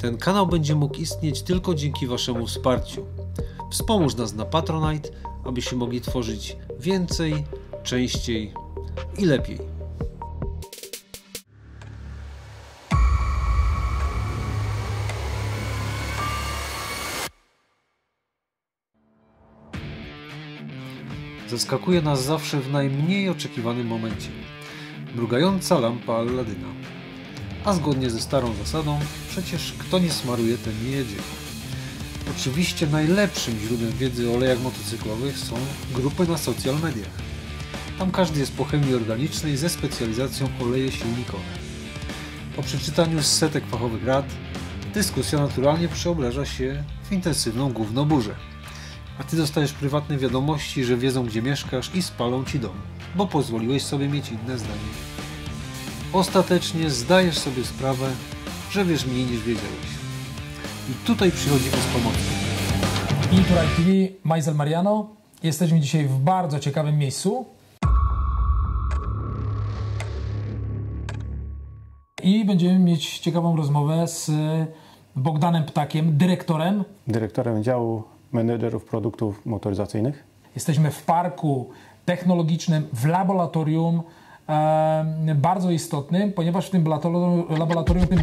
Ten kanał będzie mógł istnieć tylko dzięki Waszemu wsparciu. Wspomóż nas na Patronite, abyśmy mogli tworzyć więcej, częściej i lepiej. Zaskakuje nas zawsze w najmniej oczekiwanym momencie. Mrugająca lampa Alladyna. A zgodnie ze starą zasadą, przecież kto nie smaruje, ten nie jedzie. Oczywiście najlepszym źródłem wiedzy o olejach motocyklowych są grupy na social mediach. Tam każdy jest po chemii organicznej ze specjalizacją oleje silnikowe. Po przeczytaniu setek fachowych rad, dyskusja naturalnie przeobraża się w intensywną gównoburzę. A ty dostajesz prywatne wiadomości, że wiedzą gdzie mieszkasz i spalą ci dom, bo pozwoliłeś sobie mieć inne zdanie. Ostatecznie zdajesz sobie sprawę, że wiesz mniej niż wiedziałeś. I tutaj przychodzi bez pomocy. Inturai TV, Majzel Mariano. Jesteśmy dzisiaj w bardzo ciekawym miejscu. I będziemy mieć ciekawą rozmowę z Bogdanem Ptakiem, dyrektorem. Dyrektorem działu menedżerów produktów motoryzacyjnych. Jesteśmy w parku technologicznym, w laboratorium bardzo istotnym, ponieważ w tym laboratorium, laboratorium, tym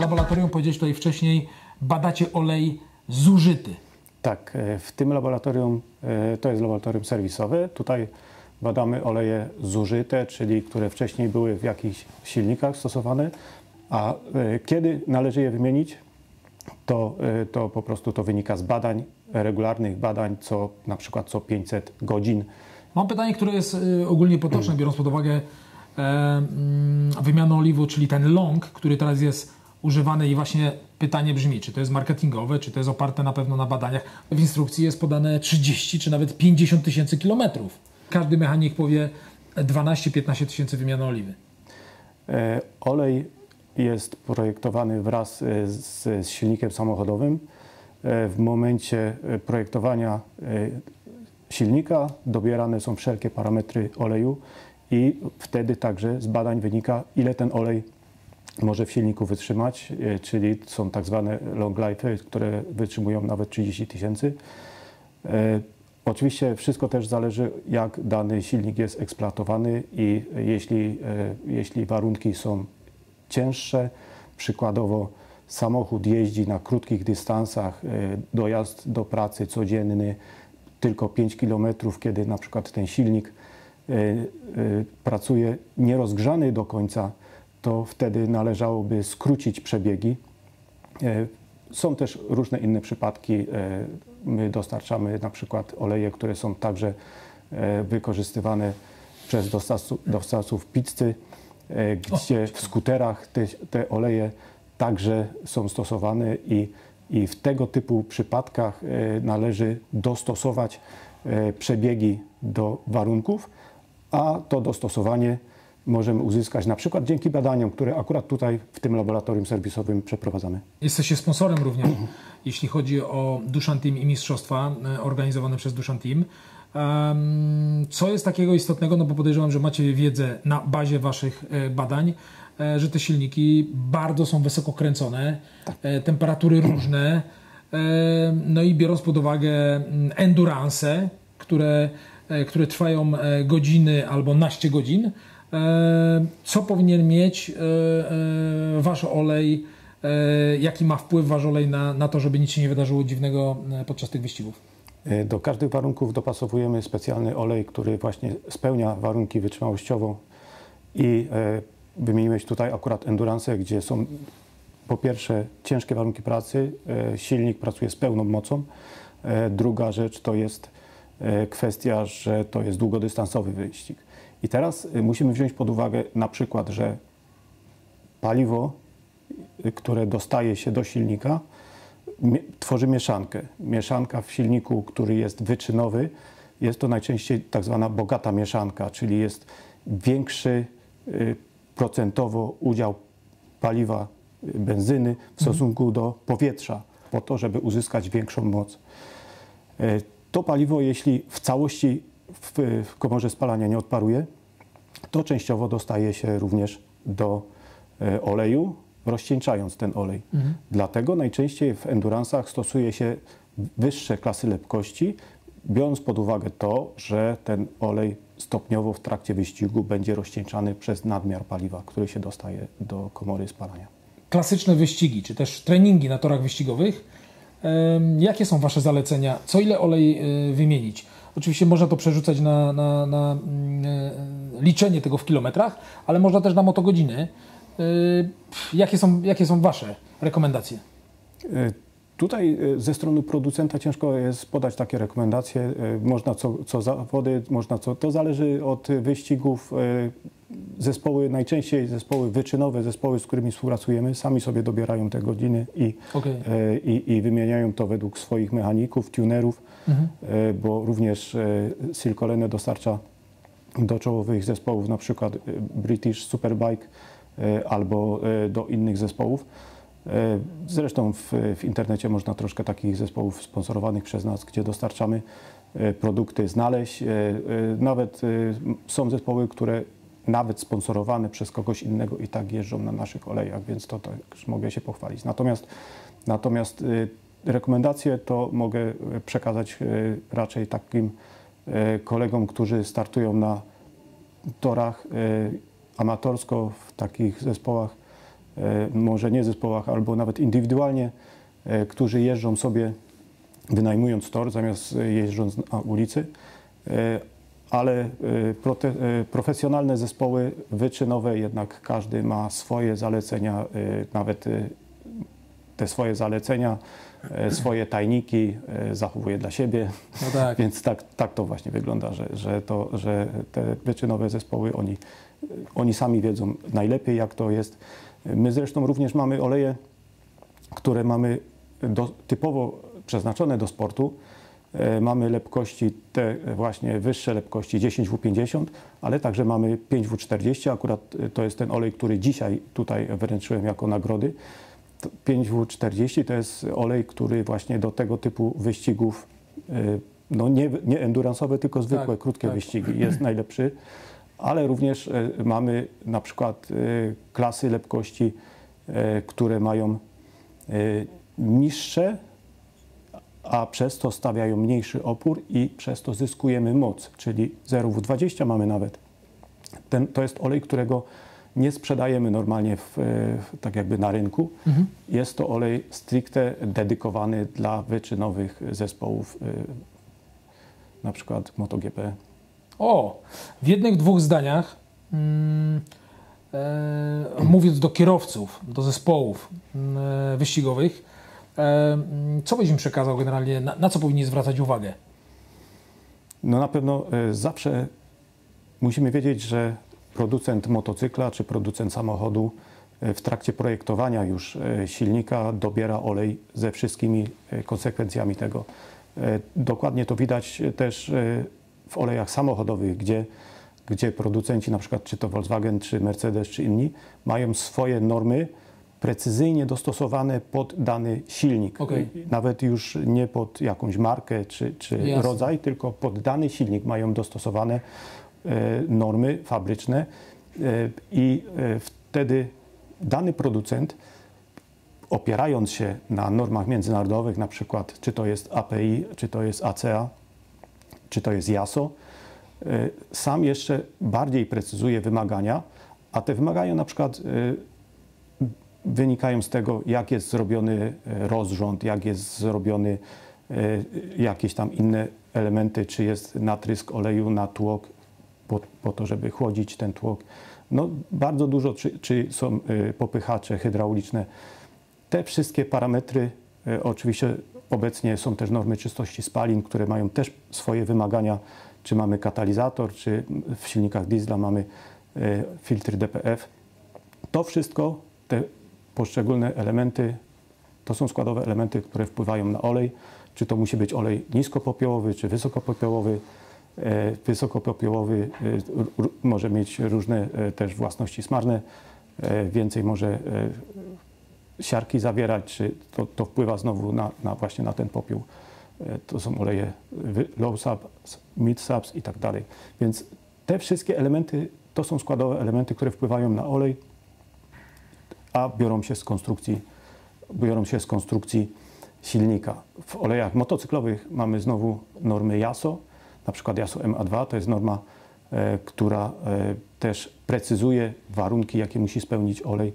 laboratorium, powiedziałeś tutaj wcześniej, badacie olej zużyty. Tak, e, w tym laboratorium, e, to jest laboratorium serwisowe, tutaj badamy oleje zużyte, czyli które wcześniej były w jakichś silnikach stosowane, a e, kiedy należy je wymienić, to, to po prostu to wynika z badań, regularnych badań, co na przykład co 500 godzin. Mam pytanie, które jest ogólnie potoczne, biorąc pod uwagę e, wymianę oliwu, czyli ten long, który teraz jest używany i właśnie pytanie brzmi, czy to jest marketingowe, czy to jest oparte na pewno na badaniach. W instrukcji jest podane 30 czy nawet 50 tysięcy kilometrów. Każdy mechanik powie 12-15 tysięcy wymiany oliwy. E, olej jest projektowany wraz e, z, z silnikiem samochodowym. W momencie projektowania silnika dobierane są wszelkie parametry oleju i wtedy także z badań wynika, ile ten olej może w silniku wytrzymać, czyli są tak zwane long life, które wytrzymują nawet 30 tysięcy. Oczywiście wszystko też zależy, jak dany silnik jest eksploatowany i jeśli, jeśli warunki są cięższe, przykładowo samochód jeździ na krótkich dystansach, dojazd do pracy codzienny tylko 5 km, kiedy na przykład ten silnik pracuje nierozgrzany do końca, to wtedy należałoby skrócić przebiegi. Są też różne inne przypadki. My dostarczamy na przykład oleje, które są także wykorzystywane przez dostawców, dostawców pizzy, gdzie w skuterach te, te oleje także są stosowane i, i w tego typu przypadkach należy dostosować przebiegi do warunków, a to dostosowanie możemy uzyskać na przykład dzięki badaniom, które akurat tutaj w tym laboratorium serwisowym przeprowadzamy. Jesteście sponsorem również, jeśli chodzi o Dushan Team i mistrzostwa organizowane przez Dushan Team. Co jest takiego istotnego, no bo podejrzewam, że macie wiedzę na bazie waszych badań, że te silniki bardzo są wysoko kręcone, tak. temperatury różne, no i biorąc pod uwagę endurance, które, które trwają godziny albo naście godzin, co powinien mieć wasz olej, jaki ma wpływ wasz olej na, na to, żeby nic się nie wydarzyło dziwnego podczas tych wyścigów? Do każdych warunków dopasowujemy specjalny olej, który właśnie spełnia warunki wytrzymałościowo i wymieniłeś tutaj akurat endurance, gdzie są po pierwsze ciężkie warunki pracy, silnik pracuje z pełną mocą. Druga rzecz to jest kwestia, że to jest długodystansowy wyścig. I teraz musimy wziąć pod uwagę na przykład, że paliwo, które dostaje się do silnika, tworzy mieszankę. Mieszanka w silniku, który jest wyczynowy, jest to najczęściej tak zwana bogata mieszanka, czyli jest większy procentowo udział paliwa benzyny w stosunku do powietrza, po to, żeby uzyskać większą moc. To paliwo, jeśli w całości w komorze spalania nie odparuje, to częściowo dostaje się również do oleju rozcieńczając ten olej. Dlatego najczęściej w enduransach stosuje się wyższe klasy lepkości, biorąc pod uwagę to, że ten olej stopniowo w trakcie wyścigu będzie rozcieńczany przez nadmiar paliwa, który się dostaje do komory spalania. Klasyczne wyścigi, czy też treningi na torach wyścigowych. Jakie są Wasze zalecenia? Co ile olej y, wymienić? Oczywiście można to przerzucać na, na, na mm, e, liczenie tego w kilometrach, ale można też na motogodziny. Y, Jakie są, jakie są Wasze rekomendacje? Tutaj e, ze strony producenta ciężko jest podać takie rekomendacje. E, Można co, co zawody, można co. To zależy od wyścigów. E, Zespoły, najczęściej zespoły wyczynowe, zespoły, z którymi współpracujemy, sami sobie dobierają te godziny i, e, i, i wymieniają to według swoich mechaników, tunerów, e, bo również Silcolene dostarcza do czołowych zespołów, na przykład British Superbike albo do innych zespołów. E, Zresztą w, w internecie można troszkę takich zespołów sponsorowanych przez nas, gdzie dostarczamy e, produkty znaleźć. E, Nawet są zespoły, które nawet sponsorowane przez kogoś innego i tak jeżdżą na naszych olejach, więc to też mogę się pochwalić. Natomiast, natomiast rekomendacje to mogę przekazać raczej takim kolegom, którzy startują na torach amatorsko w takich zespołach, może nie zespołach, albo nawet indywidualnie, e, którzy jeżdżą sobie wynajmując tor zamiast e, jeżdżąc na ulicy. E, Ale e, e, profesjonalne zespoły wyczynowe jednak każdy ma swoje zalecenia, e, nawet e, te swoje zalecenia, e, swoje tajniki e, zachowuje dla siebie. No tak. Więc tak, tak to właśnie wygląda, że, że, to, że te wyczynowe zespoły, oni, oni sami wiedzą najlepiej, jak to jest. My zresztą również mamy oleje, które mamy do, typowo przeznaczone do sportu. E, Mamy lepkości, te właśnie wyższe lepkości 10W50, ale także mamy 5W40. Akurat e, to jest ten olej, który dzisiaj tutaj wręczyłem jako nagrody. To 5W40 to jest olej, który właśnie do tego typu wyścigów, e, no nie, nie endurance'owe, tylko zwykłe, Tak, krótkie tak. wyścigi, jest najlepszy. Ale również e, mamy na przykład e, klasy lepkości, e, które mają niższe, a przez to stawiają mniejszy opór i przez to zyskujemy moc, czyli 0W20 mamy nawet. Ten, to jest olej, którego nie sprzedajemy normalnie w, w, tak jakby na rynku. Jest to olej stricte dedykowany dla wyczynowych zespołów, na przykład MotoGP. O, w jednych, dwóch zdaniach, mm, e, mówiąc do kierowców, do zespołów mm, e, wyścigowych, e, mm, co byś im przekazał generalnie, na, na co powinni zwracać uwagę? No na pewno zawsze musimy wiedzieć, że producent motocykla czy producent samochodu w trakcie projektowania już silnika dobiera olej ze wszystkimi konsekwencjami tego. Dokładnie to widać też w olejach samochodowych, gdzie, gdzie producenci, na przykład czy to Volkswagen, czy Mercedes, czy inni, mają swoje normy precyzyjnie dostosowane pod dany silnik. Okej. Nawet już nie pod jakąś markę czy, czy Jasne. rodzaj, tylko pod dany silnik mają dostosowane e, normy fabryczne e, i e, wtedy dany producent opierając się na normach międzynarodowych, na przykład czy to jest API, czy to jest ACA, czy to jest JASO, e, sam jeszcze bardziej precyzuje wymagania, a te wymagania na przykład e, wynikają z tego, jak jest zrobiony e, rozrząd, jak jest zrobiony jakieś tam inne elementy, czy jest natrysk oleju na tłok po, po to, żeby chłodzić ten tłok. No, bardzo dużo, czy, czy są popychacze hydrauliczne. Te wszystkie parametry, oczywiście obecnie są też normy czystości spalin, które mają też swoje wymagania, czy mamy katalizator, czy w silnikach diesla mamy e, filtry DPF. To wszystko, te poszczególne elementy, to są składowe elementy, które wpływają na olej. Czy to musi być olej niskopopiołowy, czy wysokopopiołowy. E, Wysokopopiołowy e, może mieć różne też własności smarne, więcej może siarki zawierać, czy to, to wpływa znowu na, na właśnie na ten popiół. E, To są oleje low subs, mid subs i tak dalej. Więc te wszystkie elementy to są składowe elementy, które wpływają na olej, a biorą się z konstrukcji, biorą się z konstrukcji silnika. W olejach motocyklowych mamy znowu normy JASO, na przykład JASO MA2 to jest norma, e, która e, też precyzuje warunki, jakie musi spełnić olej,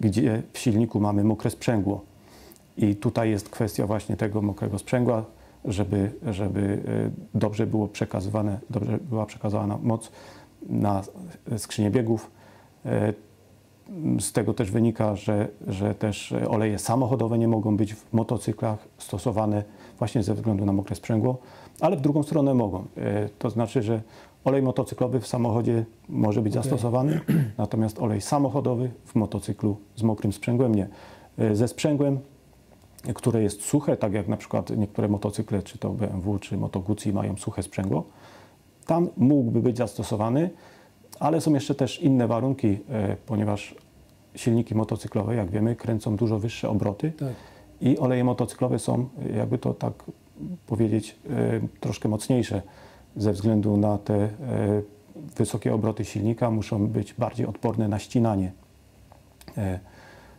gdzie w silniku mamy mokre sprzęgło. I tutaj jest kwestia właśnie tego mokrego sprzęgła, żeby, żeby dobrze było przekazywane, dobrze była przekazywana moc na skrzynię biegów. Z tego też wynika, że, że też oleje samochodowe nie mogą być w motocyklach stosowane właśnie ze względu na mokre sprzęgło, ale w drugą stronę mogą. To znaczy, że olej motocyklowy w samochodzie może być okay. zastosowany, natomiast olej samochodowy w motocyklu z mokrym sprzęgłem nie. Ze sprzęgłem które jest suche, tak jak na przykład niektóre motocykle, czy to BMW, czy Moto Guzzi mają suche sprzęgło, tam mógłby być zastosowany, ale są jeszcze też inne warunki, e, ponieważ silniki motocyklowe, jak wiemy, kręcą dużo wyższe obroty tak. i oleje motocyklowe są, jakby to tak powiedzieć, e, troszkę mocniejsze ze względu na te e, wysokie obroty silnika, muszą być bardziej odporne na ścinanie.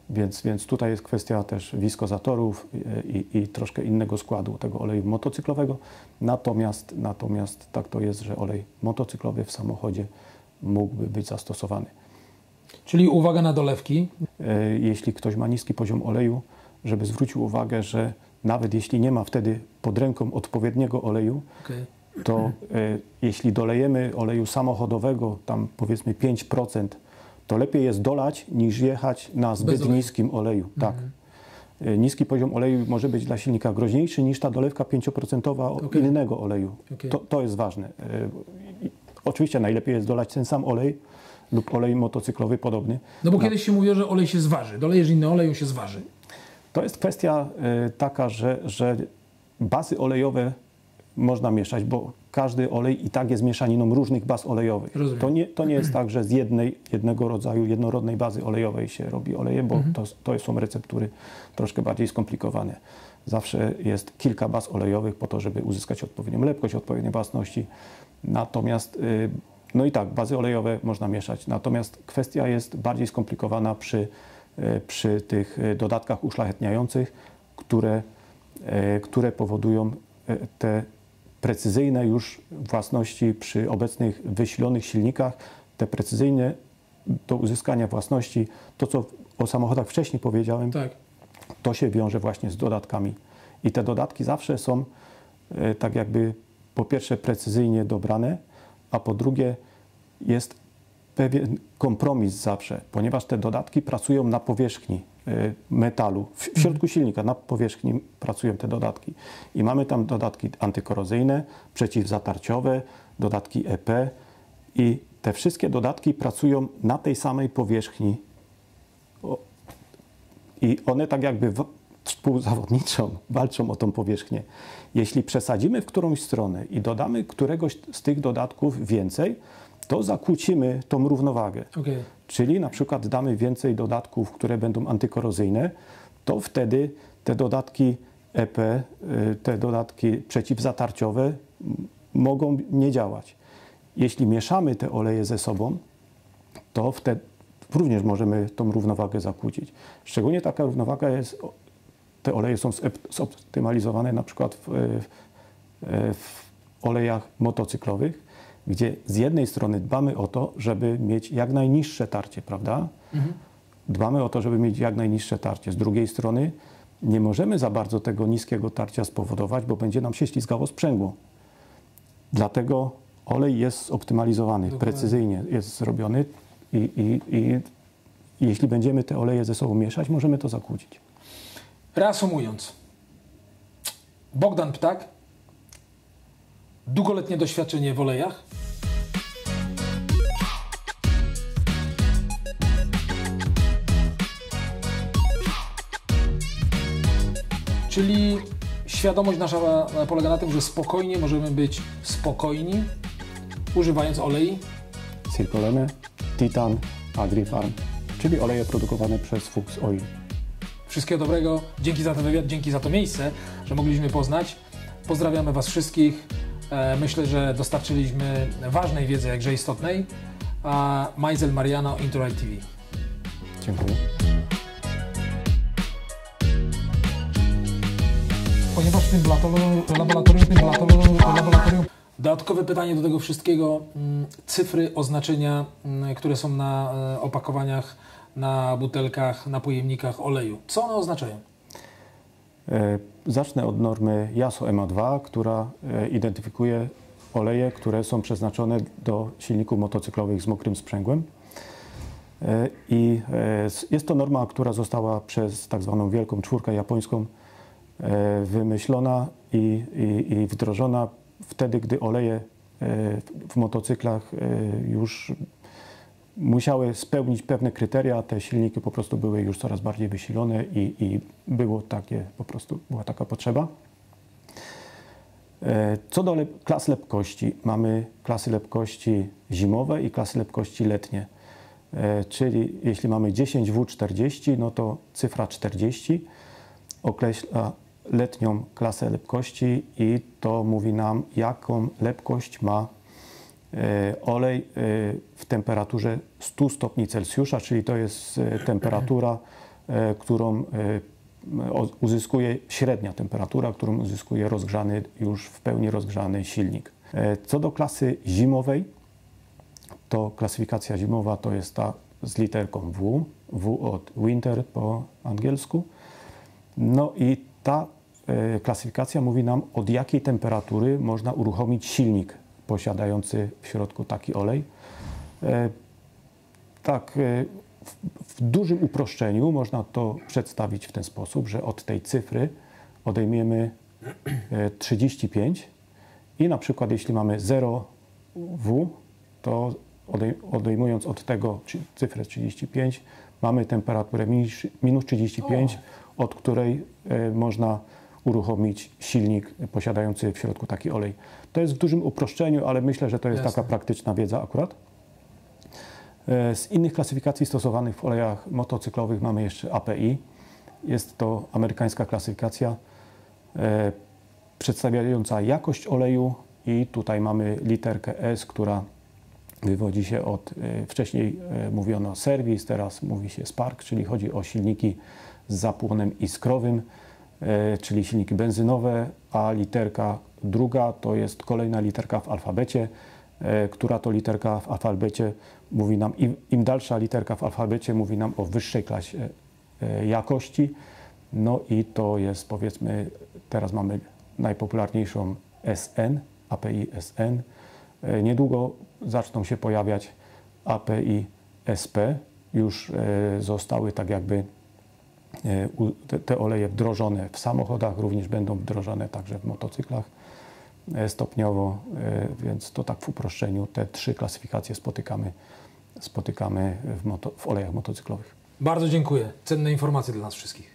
Więc, więc tutaj jest kwestia też wiskozatorów i, i, troszkę innego składu tego oleju motocyklowego. Natomiast, natomiast tak to jest, że olej motocyklowy w samochodzie mógłby być zastosowany. Czyli uwaga na dolewki. E, jeśli ktoś ma niski poziom oleju, żeby zwrócił uwagę, że nawet jeśli nie ma wtedy pod ręką odpowiedniego oleju, okay. To e, jeśli dolejemy oleju samochodowego, tam powiedzmy 5%, to lepiej jest dolać niż jechać na zbyt niskim oleju. Tak. Mhm. E, niski poziom oleju może być dla silnika groźniejszy niż ta dolewka 5% okay. innego oleju. Okay. To, to jest ważne. Oczywiście najlepiej jest dolać ten sam olej lub olej motocyklowy podobny. No bo kiedyś się mówiło, że olej się zważy. Dolejesz inny olej, on się zważy. To jest kwestia y, taka, że, że bazy olejowe można mieszać, bo każdy olej i tak jest mieszaniną różnych baz olejowych. To nie, to nie jest tak, że z jednej, jednego rodzaju, jednorodnej bazy olejowej się robi oleje, bo mhm. to, to są receptury troszkę bardziej skomplikowane. Zawsze jest kilka baz olejowych po to, żeby uzyskać odpowiednią lepkość, odpowiednie własności. Natomiast, y, no i tak, bazy olejowe można mieszać. Natomiast kwestia jest bardziej skomplikowana przy, y, przy tych y, dodatkach uszlachetniających, które, które powodują te precyzyjne już własności przy obecnych wysilonych silnikach, te precyzyjne do uzyskania własności, to co o samochodach wcześniej powiedziałem, tak. to się wiąże właśnie z dodatkami. I te dodatki zawsze są tak jakby po pierwsze precyzyjnie dobrane, a po drugie jest pewien kompromis zawsze, ponieważ te dodatki pracują na powierzchni y, metalu, w środku mhm. silnika, na powierzchni pracują te dodatki. I mamy tam dodatki antykorozyjne, przeciwzatarciowe, dodatki EP i te wszystkie dodatki pracują na tej samej powierzchni. I one tak jakby współzawodniczą, walczą o tą powierzchnię. Jeśli przesadzimy w którąś stronę i dodamy któregoś z tych dodatków więcej, to zakłócimy tą równowagę. Okay. Czyli na przykład damy więcej dodatków, które będą antykorozyjne, to wtedy te dodatki EP, y, te dodatki przeciwzatarciowe mogą nie działać. Jeśli mieszamy te oleje ze sobą, to wtedy również możemy tą równowagę zakłócić. Szczególnie taka równowaga jest te oleje są zoptymalizowane na przykład w, w olejach motocyklowych, gdzie z jednej strony dbamy o to, żeby mieć jak najniższe tarcie, prawda? Mhm. Dbamy o to, żeby mieć jak najniższe tarcie. Z drugiej strony nie możemy za bardzo tego niskiego tarcia spowodować, bo będzie nam się ślizgało sprzęgło. Dlatego olej jest optymalizowany, Dokładnie. precyzyjnie jest zrobiony i, i, i jeśli będziemy te oleje ze sobą mieszać, możemy to zakłócić. Reasumując, Bogdan Ptak, długoletnie doświadczenie w olejach. Czyli świadomość nasza polega na tym, że spokojnie możemy być spokojni, używając olei. Circolene, Titan, AgriFarm, czyli oleje produkowane przez Fuchs Oil. Wszystkiego dobrego. Dzięki za ten wywiad, dzięki za to miejsce, że mogliśmy poznać. Pozdrawiamy Was wszystkich. E, myślę, że dostarczyliśmy ważnej wiedzy, jakże istotnej. Majzel Mariano, Interact TV. Dziękuję. Ponieważ w tym laboratorium, laboratorium, tym laboratorium, laboratorium Dodatkowe pytanie do tego wszystkiego. mm, Cyfry, oznaczenia, mm, które są na e, opakowaniach, na butelkach, na pojemnikach oleju. Co one oznaczają? E, Zacznę od normy JASO MA2, która e, identyfikuje oleje, które są przeznaczone do silników motocyklowych z mokrym sprzęgłem. E, I e, jest to norma, która została przez tak zwaną Wielką Czwórkę Japońską wymyślona i, i, i wdrożona wtedy, gdy oleje w- motocyklach już musiały spełnić pewne kryteria, te silniki po prostu były już coraz bardziej wysilone i, i było takie, po prostu była taka potrzeba. E, Co do klas lepkości, mamy klasy lepkości zimowe i klasy lepkości letnie. E, Czyli jeśli mamy 10W40, no to cyfra 40 określa letnią klasę lepkości i to mówi nam, jaką lepkość ma olej e, w temperaturze 100 stopni Celsjusza, czyli to jest e, temperatura, e, którą e, uzyskuje średnia temperatura, którą uzyskuje rozgrzany, już w pełni rozgrzany silnik. E, Co do klasy zimowej, to klasyfikacja zimowa to jest ta z literką W, W od winter po angielsku. No i ta e, klasyfikacja mówi nam, od jakiej temperatury można uruchomić silnik posiadający w środku taki olej. E, Tak, e, w, dużym uproszczeniu można to przedstawić w ten sposób, że od tej cyfry odejmiemy e, 35 i na przykład jeśli mamy 0W, to odej- odejmując od tego cyfrę 35, mamy temperaturę minus, minus 35, od której e, można uruchomić silnik posiadający w środku taki olej. To jest w dużym uproszczeniu, ale myślę, że to jest Jasne. taka praktyczna wiedza akurat. E, Z innych klasyfikacji stosowanych w olejach motocyklowych mamy jeszcze API. Jest to amerykańska klasyfikacja e, przedstawiająca jakość oleju i tutaj mamy literkę S, która wywodzi się od, e, wcześniej mówiono serwis, teraz mówi się spark, czyli chodzi o silniki z zapłonem iskrowym, czyli silniki benzynowe, a literka druga to jest kolejna literka w alfabecie, e, która to literka w alfabecie mówi nam, im, im dalsza literka w alfabecie mówi nam o wyższej klasie e, jakości, no i to jest powiedzmy, teraz mamy najpopularniejszą SN, API SN. E, Niedługo zaczną się pojawiać API SP. Już e, zostały tak jakby e, te, te oleje wdrożone w samochodach, również będą wdrożone także w motocyklach e, stopniowo, e, więc to tak w uproszczeniu te trzy klasyfikacje spotykamy, spotykamy w, moto, w olejach motocyklowych. Bardzo dziękuję. Cenne informacje dla nas wszystkich.